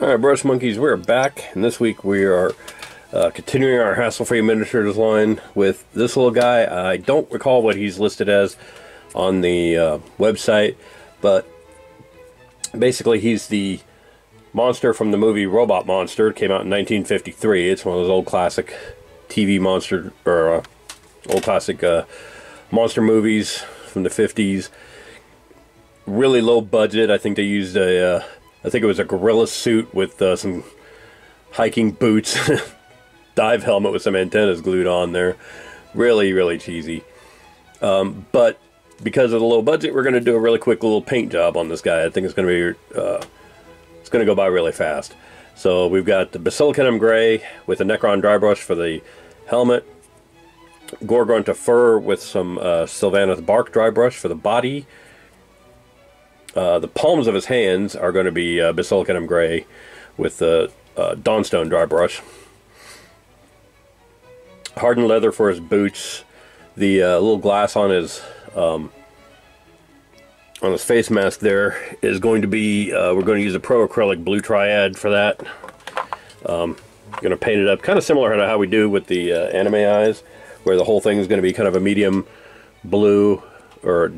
Alright, Brush Monkeys, we're back, and this week we are uh, continuing our Hasslefree miniatures line with this little guy. I don't recall what he's listed as on the uh, website, but basically he's the monster from the movie Robot Monster. It came out in 1953. It's one of those old classic TV monster, or uh, old classic uh, monster movies from the 50s. Really low budget. I think they used a uh, I think it was a gorilla suit with uh, some hiking boots, dive helmet with some antennas glued on there. Really, really cheesy. Um, but because of the low budget, we're going to do a really quick little paint job on this guy. I think it's going to be uh, it's going to go by really fast. So we've got the Basilicanum Gray with a Necron dry brush for the helmet. Gore-Grunta Fur with some uh, Bark dry brush for the body. Uh, the palms of his hands are going to be uh, Basilicanum Gray with the uh, Dawnstone dry brush. Hardened leather for his boots. The uh, little glass on his um, on his face mask there is going to be, uh, we're going to use a Pro Acrylic Blue Triad for that. Um, going to paint it up kind of similar to how we do with the anime eyes, where the whole thing is going to be kind of a medium blue or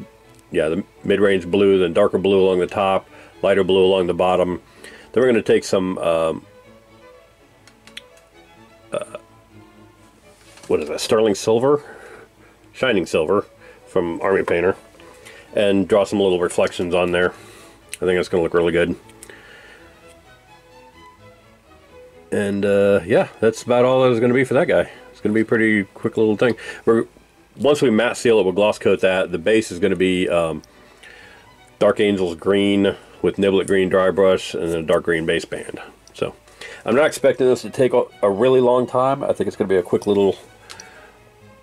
yeah, the mid-range blue, then darker blue along the top, lighter blue along the bottom. Then we're going to take some, um, uh, what is that, sterling silver? Shining silver from Army Painter. And draw some little reflections on there. I think it's going to look really good. And uh, yeah, that's about all there's going to be for that guy. It's going to be a pretty quick little thing. We're once we matte seal it, we'll gloss coat that. The base is going to be um, Dark Angels green with Niblet green dry brush and then a dark green base band. So I'm not expecting this to take a really long time. I think it's going to be a quick little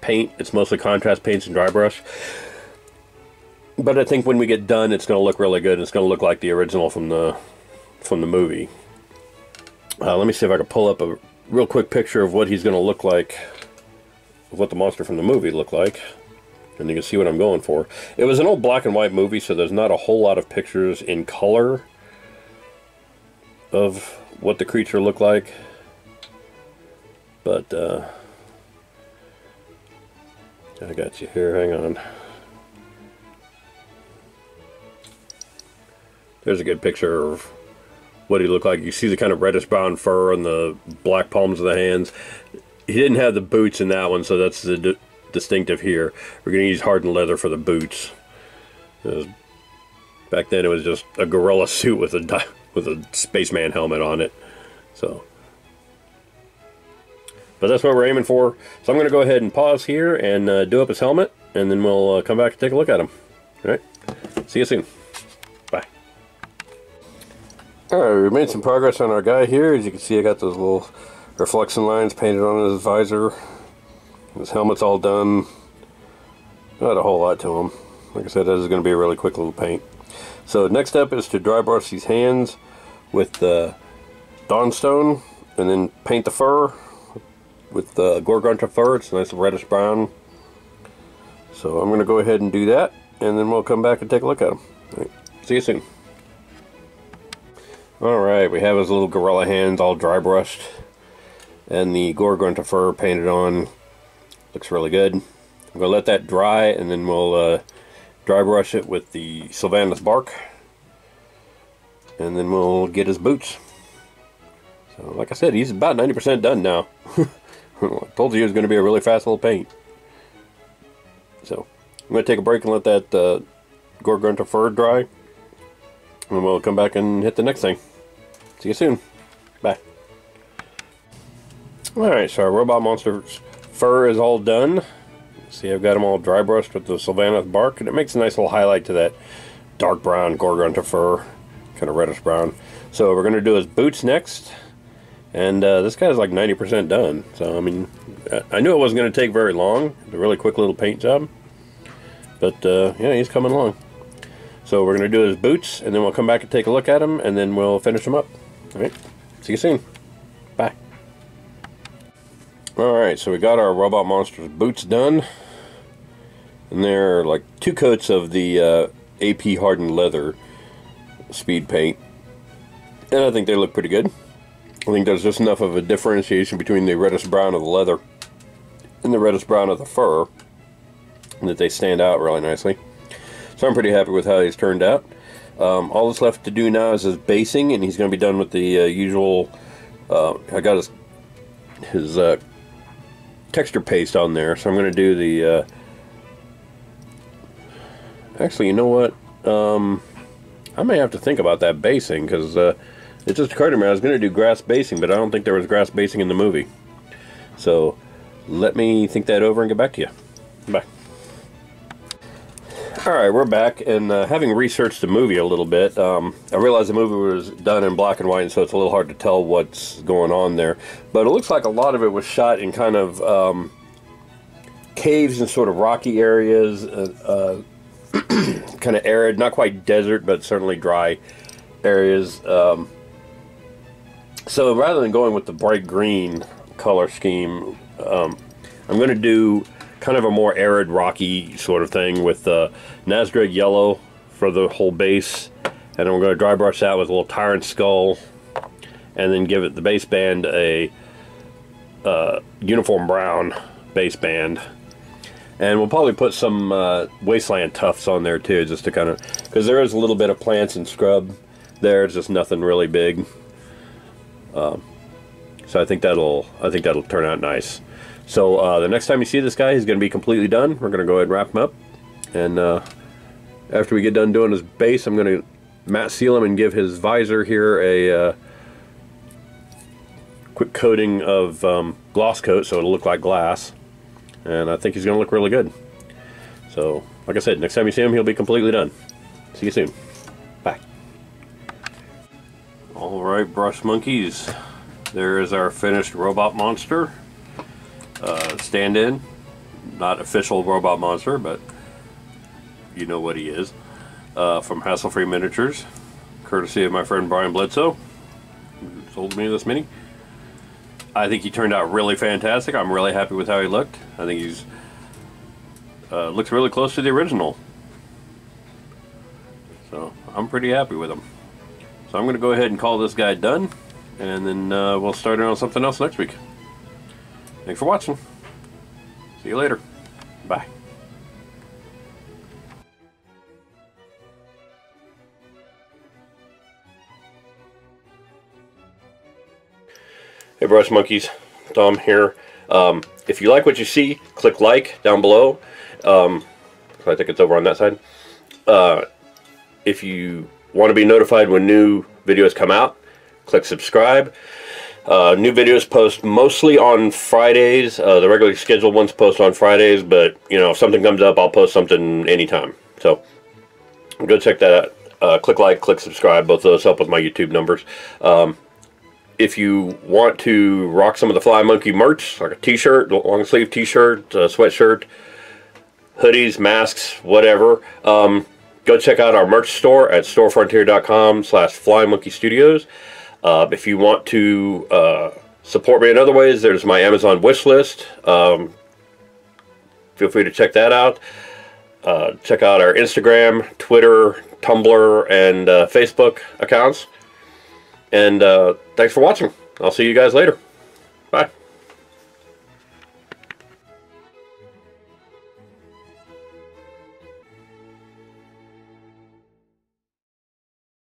paint. It's mostly contrast paints and dry brush. But I think when we get done, it's going to look really good. It's going to look like the original from the from the movie. Uh, let me see if I can pull up a real quick picture of what he's going to look like what the monster from the movie looked like. And you can see what I'm going for. It was an old black and white movie, so there's not a whole lot of pictures in color of what the creature looked like. But, uh, I got you here, hang on. There's a good picture of what he looked like. You see the kind of reddish brown fur and the black palms of the hands he didn't have the boots in that one, so that's the distinctive here. We're going to use hardened leather for the boots. Back then, it was just a gorilla suit with a with a spaceman helmet on it. So, but that's what we're aiming for. So I'm going to go ahead and pause here and uh, do up his helmet, and then we'll uh, come back and take a look at him. All right. See you soon. Bye. All right, we made some progress on our guy here. As you can see, I got those little reflection lines painted on his visor. His helmet's all done. Not a whole lot to him. Like I said, this is going to be a really quick little paint. So next step is to dry brush these hands with the Dawnstone and then paint the fur with the Gore-Grunta fur. It's a nice reddish brown. So I'm going to go ahead and do that and then we'll come back and take a look at them. Right. See you soon. Alright, we have his little gorilla hands all dry brushed and the Gore-Grunta fur painted on. Looks really good. I'm going to let that dry and then we'll uh, dry brush it with the Sylvaneth bark. And then we'll get his boots. So like I said, he's about 90% done now. I told you it was going to be a really fast little paint. So I'm going to take a break and let that uh, Gore-Grunta fur dry. And we'll come back and hit the next thing. See you soon. Bye. Alright, so our robot monster's fur is all done. See, I've got them all dry brushed with the Sylvaneth bark, and it makes a nice little highlight to that dark brown Gore-Grunta fur, kind of reddish brown. So we're going to do his boots next, and uh, this guy's like 90% done. So, I mean, I knew it wasn't going to take very long. A really quick little paint job. But, uh, yeah, he's coming along. So we're going to do his boots, and then we'll come back and take a look at him, and then we'll finish him up. Alright, see you soon. Alright, so we got our Robot Monsters boots done. And they're like two coats of the uh, AP hardened leather speed paint. And I think they look pretty good. I think there's just enough of a differentiation between the reddish brown of the leather and the reddish brown of the fur that they stand out really nicely. So I'm pretty happy with how he's turned out. Um, all that's left to do now is his basing, and he's going to be done with the uh, usual. Uh, I got his his uh, texture paste on there, so I'm going to do the. Uh, actually, you know what? Um, I may have to think about that basing because uh, it just occurred to me I was going to do grass basing, but I don't think there was grass basing in the movie. So let me think that over and get back to you. Bye. Alright, we're back, and uh, having researched the movie a little bit, um, I realized the movie was done in black and white, so it's a little hard to tell what's going on there. But it looks like a lot of it was shot in kind of um, caves and sort of rocky areas, uh, uh, kind of arid, not quite desert, but certainly dry areas. Um, so rather than going with the bright green color scheme, um, I'm going to do kind of a more arid, rocky sort of thing with uh, yellow for the whole base. And I'm going to dry brush that with a little Tyrant Skull. And then give it the base band a uh, uniform brown base band. And we'll probably put some uh, wasteland tufts on there too, just to kind of, because there is a little bit of plants and scrub there. It's just nothing really big. Um, so I think that'll, I think that'll turn out nice. So uh, the next time you see this guy, he's going to be completely done. We're going to go ahead and wrap him up. And uh, after we get done doing his base, I'm going to matte seal him and give his visor here a uh, quick coating of um, gloss coat so it'll look like glass. And I think he's going to look really good. So, like I said, next time you see him, he'll be completely done. See you soon. Bye. Alright, brush monkeys. There is our finished robot monster uh, stand-in. Not official Robot Monster, but you know what he is. Uh, from Hasslefree Miniatures, courtesy of my friend Brian Bledsoe, who sold me this mini. I think he turned out really fantastic. I'm really happy with how he looked. I think he's uh, looks really close to the original. So I'm pretty happy with him. So I'm going to go ahead and call this guy done, and then uh, we'll start on something else next week. Thanks for watching. See you later. Bye. Hey Brush Monkeys, Tom here. Um, if you like what you see, click like down below. Um, I think it's over on that side. Uh, if you want to be notified when new videos come out, click subscribe. Uh, new videos post mostly on Fridays. Uh, the regularly scheduled ones post on Fridays, but you know if something comes up, I'll post something anytime. So go check that out. Uh, click like, click subscribe. Both of those help with my YouTube numbers. Um, if you want to rock some of the Fly Monkey merch, like a t-shirt, long sleeve t-shirt, sweatshirt, hoodies, masks, whatever, um, go check out our merch store at storefrontier.com slash flymonkeystudios. Uh, if you want to uh, support me in other ways, there's my Amazon wish list. Um, feel free to check that out. Uh, check out our Instagram, Twitter, Tumblr, and uh, Facebook accounts. And uh, thanks for watching. I'll see you guys later.